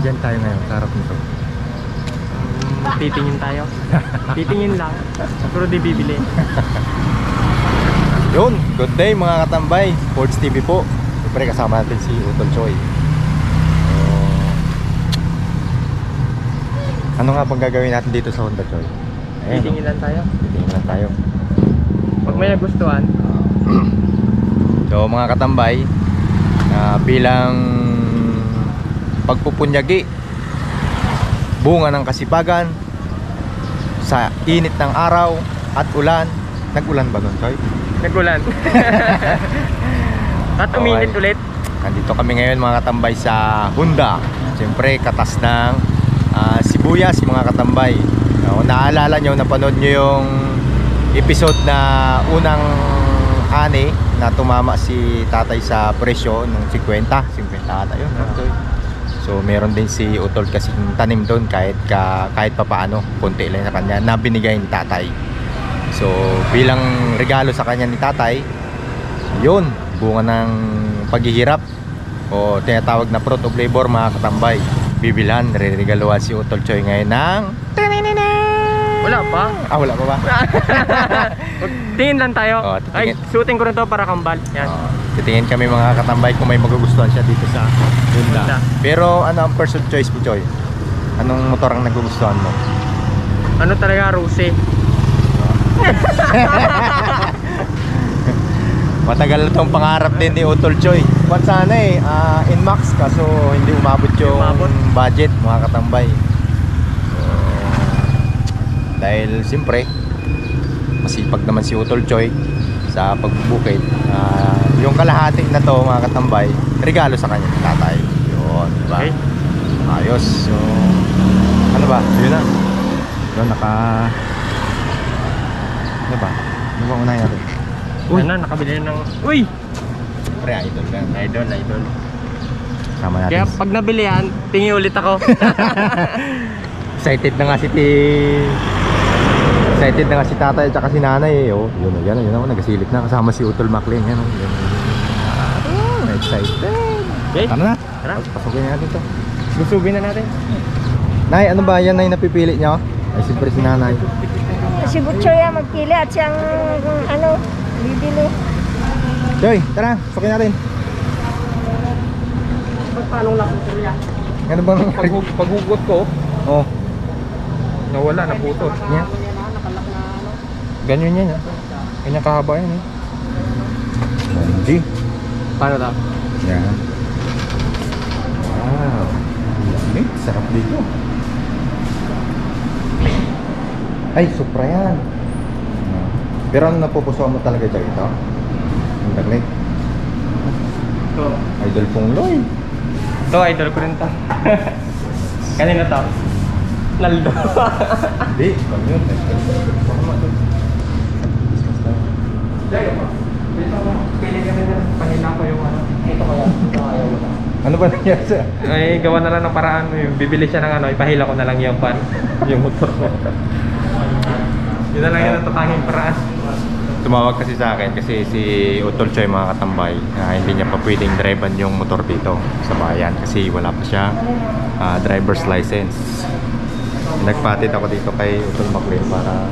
Dyan tayo ngayon? Sa harap nito. Um, titingin tayo. titingin lang. Pero di bibili. Yun, good day mga katambay. Sports TV po. Siyempre kasama natin si Utol Choi. So, ano nga bang gagawin natin dito sa Honda Choi? Ayan, Titingin lang tayo. Titingin lang tayo. Pag may nagustuhan, So mga katambay, ah, bilang pagpupunyagi, bunga ng kasipagan, sa init ng araw at ulan, nag-ulan ba nun, Choy? nagulan. At uminit Okay. ulit. Nandito kami ngayon mga katambay sa Honda. Siyempre, katas ng ah, sibuyas, mga katambay. So, naalala nyo, napanood nyo yung episode na unang ani na tumama si tatay sa presyo nung 50. 50 ata yun. Toy? So, meron din si Utol kasing tanim doon kahit, ka, kahit pa paano, konti lang sa kanya, na binigay ni tatay. So, bilang regalo sa kanya ni tatay, yun, bunga ng paghihirap o tinatawag na fruit of labor mga katambay. Bibilhan, re-regaluhan si Utol Choy ngayon ng... Wala pa. Ah, wala pa ba? Tingin lang tayo. Oh, Ay, shooting ko rin to para kambal. Yan. Oh, titingin kami mga katambay kung may magugustuhan siya dito sa Honda. Honda. Pero ano ang first choice mo, Choy? Anong motor ang nagugustuhan mo? Ano talaga, Rose? Matagal na tong pangarap din ni Utol Choy. Kwan sana eh, ah, Inmax kaso hindi umabot yung Umabot. budget mga katambay. Dahil siyempre, masipag naman si Utol Choy sa pagbubukid. Ah, yung kalahati na to mga katambay, regalo sa kanya tatay. Yun, di ba? Okay. Ayos. So, ano ba? Yun na. Yun, naka... Ano ba? Ano ba unahin natin? Uy. Ano, nakabili na ng... Uy! Pre, idol yan. Idol, idol. Sama natin. Kaya pag nabili yan, tingin ulit ako. Excited na nga si ti... Excited na nga si tatay at si nanay eh. Oh, yun, yun, yun, yun, nagasilip na kasama si Utol Maclean. Yan, oh. Yun, yun. Ah, excited. Okay? Tara na. Tara. Pasukin natin to. Lusubin na natin. Nay, ano ba yan ay napipili niyo? Ay, siyempre si nanay. Si Butchoy ang magpili at siyang ano, bibili. Joy, tara, pasukin natin. Paano lang ito yan? Ano bang... paghugot ko, Oh, nawala, naputot. yan. Ganyan yan, ha? Ganyan kahaba yan, eh. Hindi. Paano to? Yan. Wow. Lamig. Sarap dito. Ay, supra yan. Ah. Pero ano napupusuan mo talaga dyan ito? Ang daglig. Ito. Idol pong Loy. Ito, idol ko rin to. Kanina to? Naldo. Hindi, kami yun. Baka matun. Ano. Ano ba nangyari sa... Ay, gawa na lang ng paraan mo yung bibili siya ng ano, ipahila ko na lang yung pan, yung motor ko. Yun na lang yung natatanging paraan. Tumawag kasi sa akin kasi si Utol Choy mga katambay na hindi niya pa pwedeng drivean yung motor dito sa bayan kasi wala pa siya ah, driver's license. Nagpatid ako dito kay Utol Maclean para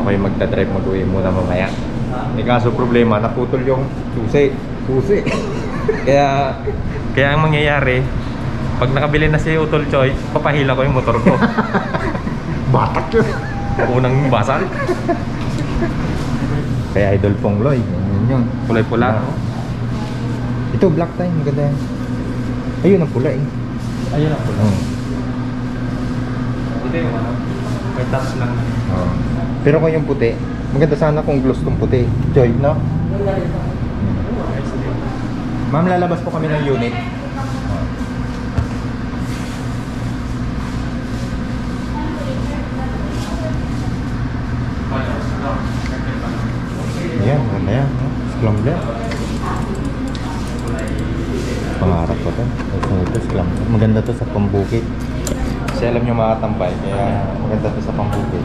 ako yung magdadrive mag-uwi muna mamaya. Eh kaso problema, naputol yung susi. Susi. Kaya, kaya ang mangyayari, pag nakabili na si Utol Choy, papahila ko yung motor ko. Batak yun. Unang basal. Kaya idol pong Loy. Yun yun. Kulay pula. Ito black time, maganda yan. Ayun ang pula eh. Ayun ako. Oh. Ito yung ano, may touch lang. Oo. Pero kung yung puti, maganda sana kung gloss tong puti. Joy, no? Ma'am, lalabas po kami ng unit. Ayan, maganda yan. Scrambler. Pangarap ko to. Ito, ito, scrambler. Maganda to sa pambukit. Kasi alam nyo mga tambay, kaya maganda to sa pambukit.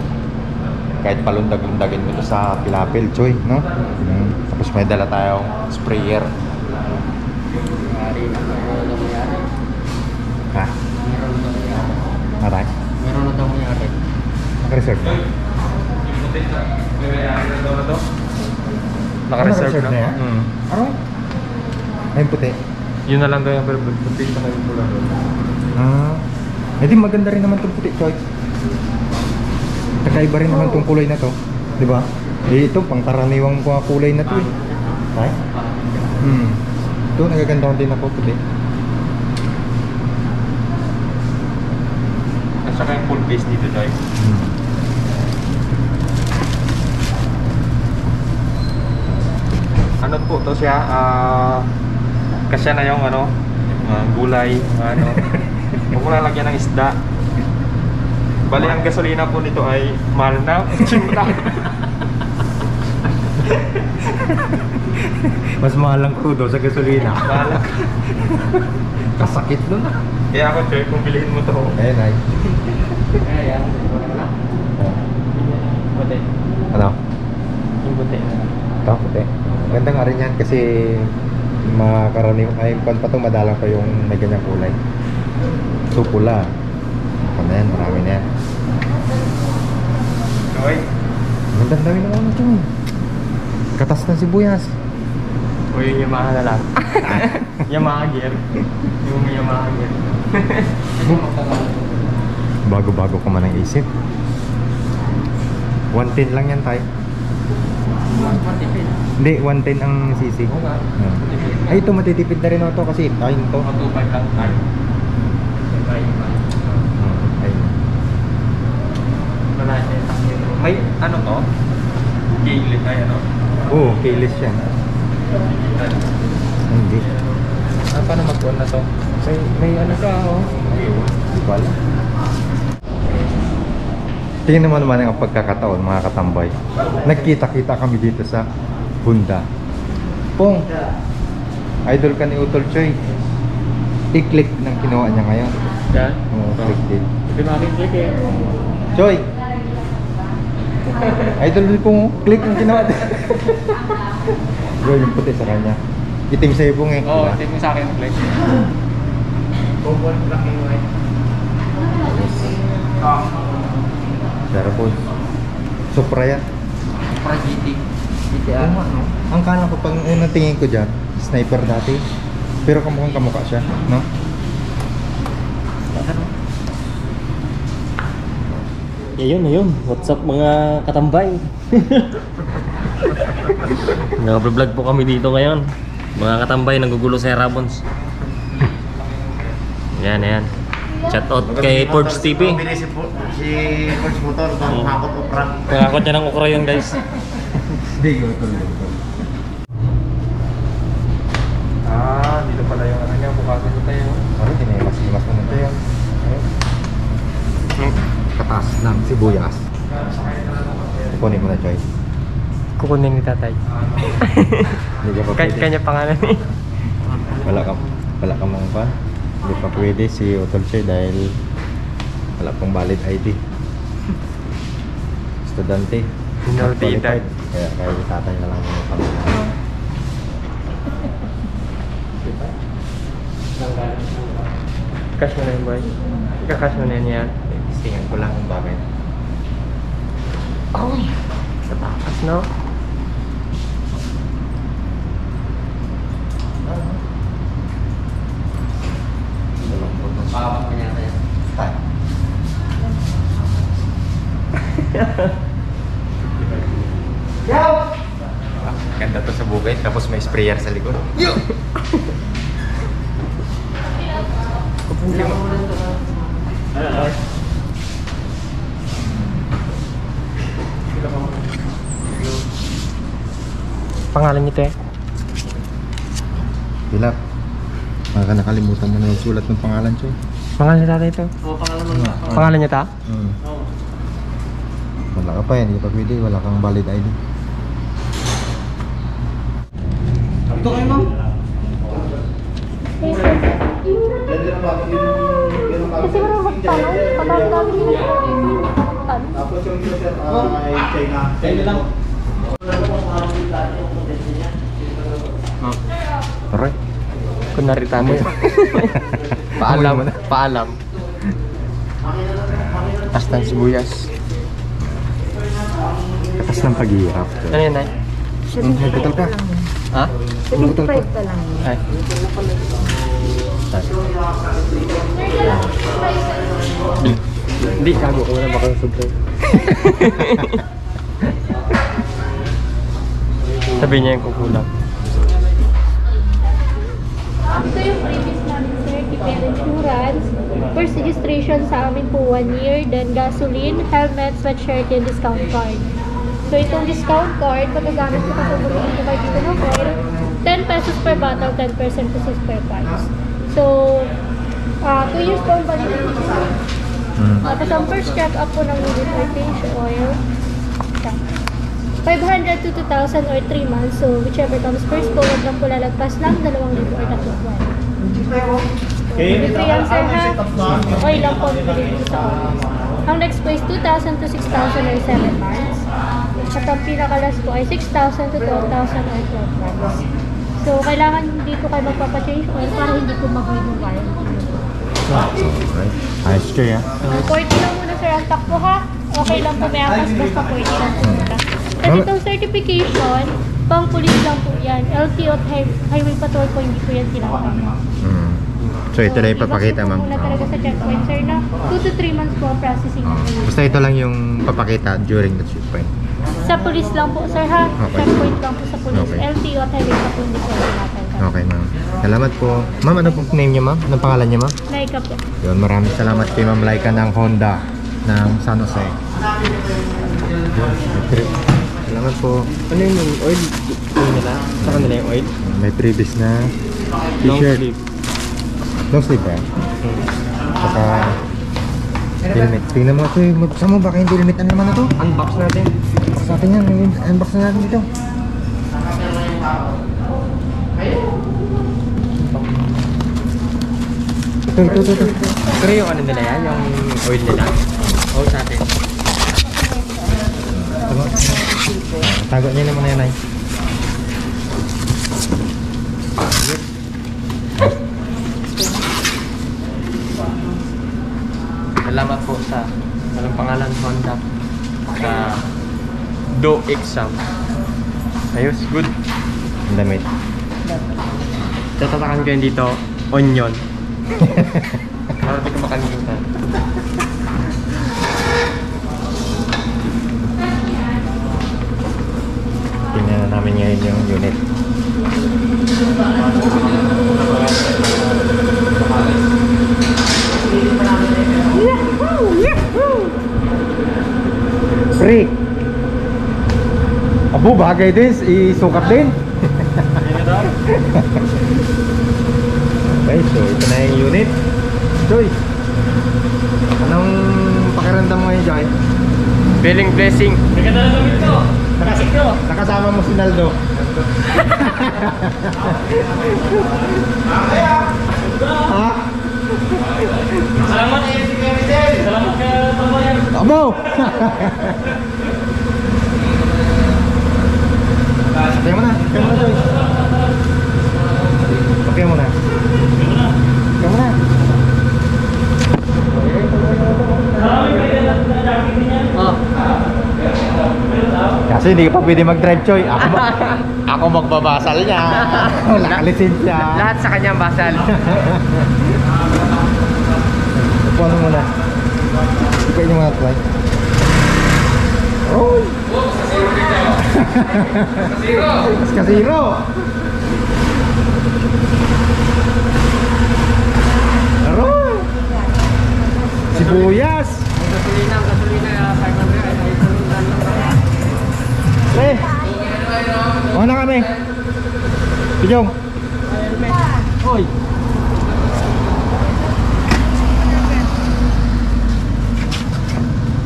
kahit palundag-lundagin mo ito sa pilapil, Choy, no? Mm. Tapos may dala tayong sprayer. Na na. Ha? Na. Aray? Meron na daw mayari. Naka-reserve na? Naka-reserve na. yan? Mm. Aray? Ay, puti. Yun na lang daw yung. Puti sa kayo pula doon. Ah. Eh di maganda rin naman itong puti, Choy. Kakaiba rin naman itong kulay na to. Di ba? Eh, ito, pangkaraniwang kulay na to eh. Ay? Hmm. Ito, nagagandahan din ako puti. At saka yung full face dito, Joy. Hmm. Ano po to siya? Ah... kasi na yung ano, mga gulay, mga ano. Huwag mo lalagyan ng isda. Bali, ang gasolina po nito ay mahal na. Mas mahal ang crudo sa gasolina. mahal na. Kasakit nun ah. Kaya ako, Joy, kung bilhin mo to. Ayun ay. Ayan. Buti. Ano? Yung buti na lang. Ito, puti. Ganda nga rin yan kasi makaraniwang ay pan pa to madalang pa yung may ganyang kulay. So pula. Ano yan, marami na yan. Joy, Ganda dami naman ito eh. Katas ng sibuyas. o yung Yamaha na lang. Yamaha gear. Yung Yamaha gear. Bago-bago ka man ang isip. 110 lang yan tayo. Matipid. Hindi, 110 ang sisi. Oo nga. Ay, ito matitipid na rin ako to kasi ayun to. Mga 2.5 lang tayo. Hmm, ayun. May ano to? Giglit ay ano? Oo, keyless yan. Hindi. Ah, paano mag-on na to? May, may ano ka oh. Hindi ko alam. Tingnan mo naman ang pagkakataon mga katambay. Nagkita-kita kami dito sa Honda. Pong, idol ka ni Utol Choy. I-click ng kinuha niya ngayon. Yan? Oo, click din. Hindi makiklik eh. Choy! Idol din pong click ng kinuha din. Bro, yung puti sa kanya. Itim sa ibong eh. Oo, tip mo sa akin click. Common black and white. Pero po, Supra yan. Para GT. Oo nga, no? Ang kala ko pag unang tingin ko dyan, sniper dati. Pero kamukhang kamukha siya, no? Ayun, ayun. What's up mga katambay? Nag-vlog po kami dito ngayon. Mga katambay, nagugulo sa Rabons. Yan, yan. Shout out kay Forbes TV. Si, si Coach Motor, makakot opera. Pangakot niya ng okra yun guys. Hindi, go tuloy. Ah, dito pala yung ano niya. Bukasan niya tayo. Ano, tinimas-imas mo nito yun. Katas ng sibuyas. Kunin mo na, Choy. Kukunin ni tatay. Hindi ka pa Kay, pwede. kanya pangalan eh. Wala ka, wala ka mong pa. Hindi pa pwede si Utol Choy dahil wala pang valid ID. Estudyante. Minor Not de edad. qualified. Kaya kaya tatay na lang yung pangalan. Cash mo na yun, boy. Ika-cash mo na yan. Tingnan ko lang kung bakit. Ay! Sa takas, no? Pawak pa niya tayo. Ganda to sa bukid, tapos may sprayer sa likod. Pangalan niyo, te? Pilap. Baka nakalimutan mo na yung sulat ng pangalan, Choy. Pangalan ni tatay ito? Oo, pangalan mo nga. Pangalan niya ta? Hmm. Wala ka pa yan, hindi pa pwede, wala kang valid ID. Ito kayo, ma'am. Eh, siguro magtanong. Nila. Tanong. Tapos yung user, ah, Aray. Kunwari tayo. Paalam. Paalam. Taas ng sibuyas. Taas ng paghihirap. Ano yun, Nay? Nagkutal ka. Ha? 75 pa lang. Ay. Hindi, kago ko na baka sobrang. Sabi niya yung kukulang. After yung previous namin sir, tipid insurance, first registration sa amin po one year, then gasoline, helmet, sweatshirt, and discount card. So itong discount card, magagamit ko kapag bumili ko kayo dito ng oil, 10 pesos per bottle, 10% po sa spare parts. So, ah 2 years po ang validity ko. Mm. Tapos ang first check-up po ng change oil, 500 to 2,000 or 3 months. So, whichever comes first po, huwag lang po lalagpas ng 2,000 or 3 buwan. Okay. Libre yan, sir, ha? Oil lang po dito sa. Ang next po is 2,000 to 6,000 or 7 months. At ang pinakalas po ay 6,000 to 12,000 or 12 months. So, kailangan dito kayo magpapa-change oil para hindi po mag-void ng warranty. Ayos kayo, ah. Uh, 40 lang muna sir ang takbo ha. Okay lang po may angkas basta 40 lang po. At Ma'am- itong certification, pang police lang po yan. LTO at high- highway patrol po hindi po yan tinatawag. Mm. So ito lang ipapakita, Ibang ma'am. muna talaga sa checkpoint sir na 2 to 3 months po ang processing. Oh. Basta ito lang yung papakita during the checkpoint. Sa police lang po sir ha. Okay. Checkpoint lang po sa police. Okay. LTO at highway patrol hindi po tinatawag. Okay, ma'am. Salamat po. Ma'am, ano pong name niya, ma'am? Anong pangalan niya, ma'am? Laika po. Yun, maraming salamat kay Ma'am Laika ng Honda ng San Jose. Yun, Salamat po. Ano yung oil? Oil nila? Sa kanila yung oil? May previous na Long t-shirt. sleeve. Long sleeve ba? yan? Saka helmet. Tingnan mo ito. eh. Buksan mo, baka yung helmet ano naman na to? Unbox natin. Sa atin yan. Unbox na natin dito. Ito, ito, ito. ito. Pero yung ano nila yan? Yung oil nila? Oo, sa atin. Mo. Tago niya naman na yan ay. Salamat po sa anong pangalan Honda sa Do Exam. Ayos, good. Ang damit. Tatatakan ko yun dito, onion. Para di ko makalimutan. Tingnan na namin ngayon yung unit. Free! Abo, bagay din. Isukat din. okay, so ito na yung unit. Joy! Anong pakiramdam mo ngayon, Joy? Feeling blessing. Nakasama mo si Naldo. Ha? Salamat Salamat ka Tambayan. Abo! Kaya mo na. Kaya mo na, Joy. Okay mo na. Kaya mo na. Kasi hindi pa pwede mag-drive, Choy. Ako, ma- ako magbabasal niya. Wala ka lisensya. Lahat sa kanyang basal. Upo ano muna. Ikaw yung mga try. Oh! Mas kasiro! Aroy! Sibuyas! Gasolina, gasolina, 500. Pre! Ano na kami? Pijong! Hoy!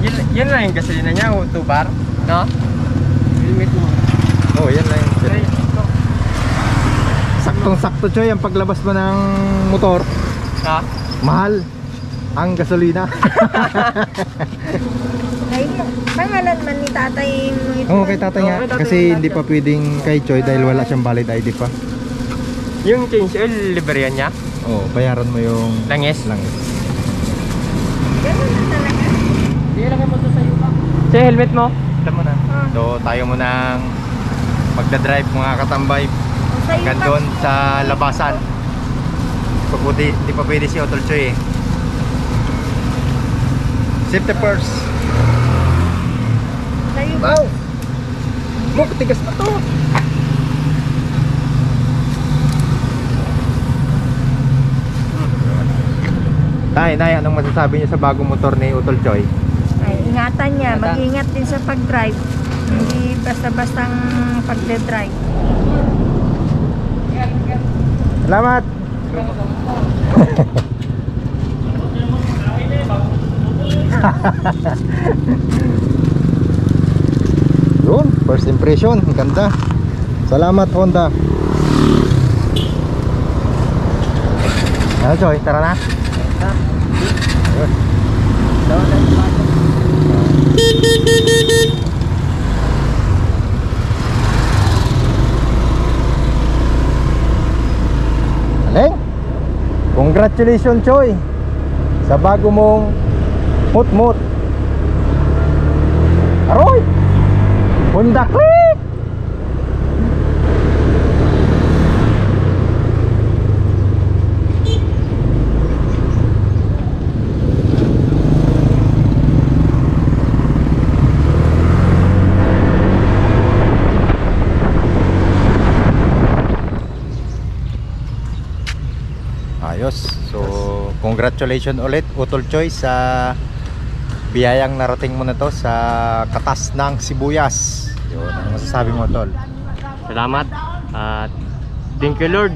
Yun, yun lang yung gasolina niya, 2 bar, no? Helmet mo. Oh, yan lang. Saktong-sakto, Choy, ang paglabas mo ng motor. Ha? Mahal ang gasolina. Ay, Pangalan man ni tatay mo ito. Oo, kay tatay nga. Oo, kay tatay Kasi hindi pa pwedeng kay Choi dahil wala siyang valid ID pa. Yung change oil, libre yan niya? Oo, bayaran mo yung Langis? langis. Ganun na talaga. Sa helmet mo? Alam mo na. So, tayo mo nang magdadrive mga katambay Sa iyo hanggang pa. doon sa labasan. Pagbuti, di pa pwede si Otol Choi eh. Safety first. Wow! Buk, tigas na to! Tay, Nay, anong masasabi niyo sa bagong motor ni Utol Choi? Ay, ingatan niya. Mag-ingat din sa pag-drive. Hindi basta-bastang pagde-drive. Salamat! First impression, ganda. Salamat Honda. Ano Joy, tara na? Yun. Aleng, congratulations Choy sa bago mong mut-mut. Aroy! Honda Click! Ayos. So, congratulations ulit Utol Choy sa biyayang narating mo na to sa katas ng sibuyas. Yun, ano masasabi mo tol? Salamat. At thank you Lord.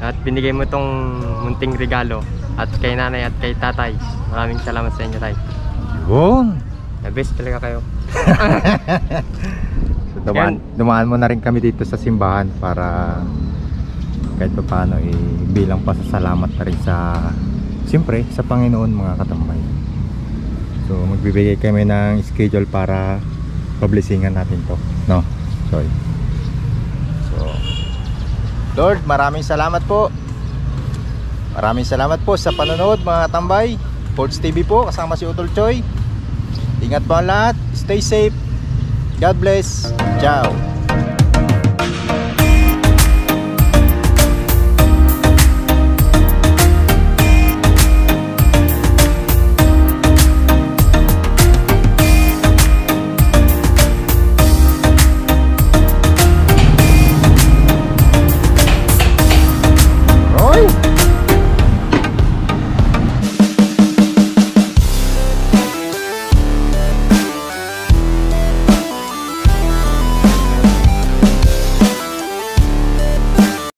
At binigay mo tong munting regalo. At kay nanay at kay tatay. Maraming salamat sa inyo tay. Yun. The best talaga kayo. So, dumaan, dumaan mo na rin kami dito sa simbahan para kahit pa paano eh, bilang pasasalamat na rin sa siyempre sa Panginoon mga katambay. So magbibigay kami ng schedule para publishingan natin to. No? Sorry. So Lord, maraming salamat po. Maraming salamat po sa panonood mga katambay. Forge TV po kasama si Utol Choy. Ingat po lahat. Stay safe. God bless. Ciao.